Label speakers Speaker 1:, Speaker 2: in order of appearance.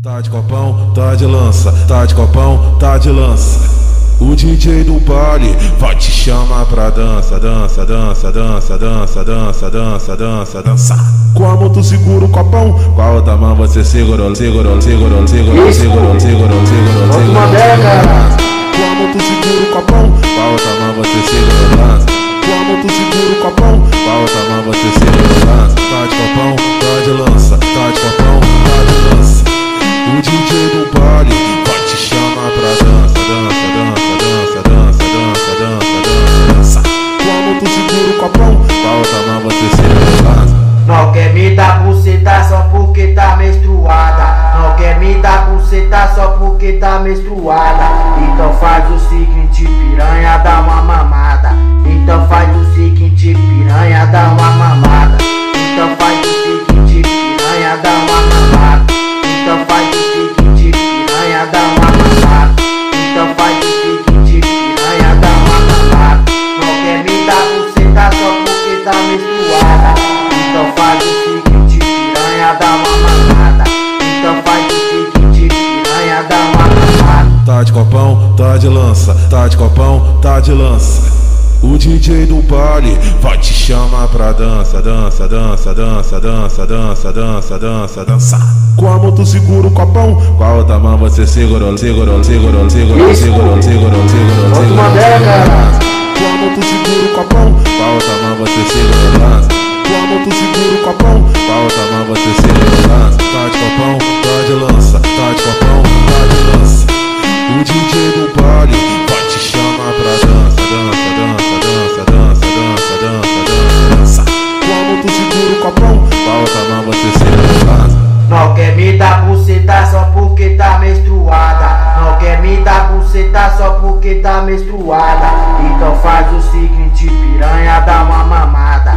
Speaker 1: Tá de copão, tá de lança, tá de copão, tá de lança. O DJ do baile vai te chamar pra dança, dança, dança, dança, dança, dança, dança, dança, dança. Com a mão tu segura o copão, com a outra mão você segurou, segurou, segurou, segurou, segurou, segurou, segurou, segurou. Com a mão tu segura o copão, com a outra mão você segura o lança. Com a mão tu segura o copão, com a outra mão copão, com a outra mão você.
Speaker 2: Não quer me dar buceta só porque tá menstruada. Não quer me dar buceta só porque tá menstruada. Então faz o seguinte, menstruada. Então faz o seguinte, piranha, dá uma mamada. Então faz o seguinte, piranha, dá uma mamada.
Speaker 1: Tá de copão, tá de lança, tá de copão, tá de lança. O DJ do baile vai te chamar pra dança, dança, dança, dança, dança, dança, dança, dança, dança. Com a mão tu segura o copão, com a outra mão você segurou, segurou, segurou, segurou, segurou, segurou, segurou, segurou. Com a mão tu segura o copão, com a outra mão você segura o copão, com a outra mão você o lança.
Speaker 2: Não quer me dar buceta só porque tá menstruada. Não quer me dar buceta só porque tá menstruada. Então faz o seguinte, piranha, dá uma mamada.